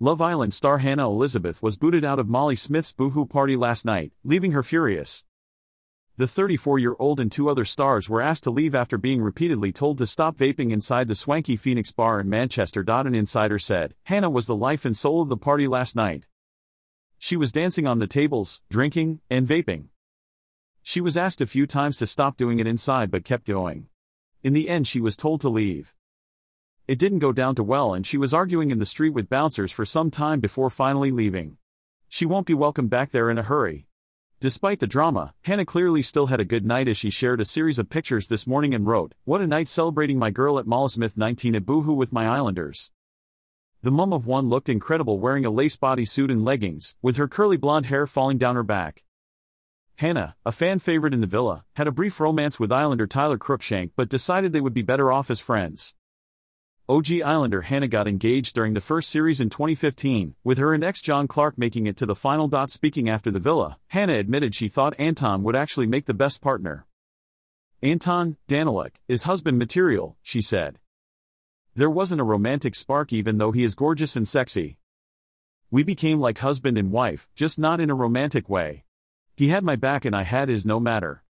Love Island star Hannah Elizabeth was booted out of Molly Smith's boohoo party last night, leaving her furious. The 34 year old and two other stars were asked to leave after being repeatedly told to stop vaping inside the swanky Fenix bar in Manchester. An insider said Hannah was the life and soul of the party last night. She was dancing on the tables, drinking, and vaping. She was asked a few times to stop doing it inside but kept going. In the end, she was told to leave. It didn't go down too well, and she was arguing in the street with bouncers for some time before finally leaving. She won't be welcome back there in a hurry. Despite the drama, Hannah clearly still had a good night as she shared a series of pictures this morning and wrote, What a night celebrating my girl at Molly Smith 19 at Boohoo with my Islanders. The mum of one looked incredible wearing a lace bodysuit and leggings, with her curly blonde hair falling down her back. Hannah, a fan favorite in the villa, had a brief romance with Islander Tyler Cruickshank but decided they would be better off as friends. OG Islander Hannah got engaged during the first series in 2015, with her and ex Jon Clark making it to the final. Dot speaking after the villa, Hannah admitted she thought Anton would actually make the best partner. Anton, Danyluk, is husband material, she said. There wasn't a romantic spark even though he is gorgeous and sexy. We became like husband and wife, just not in a romantic way. He had my back and I had his no matter.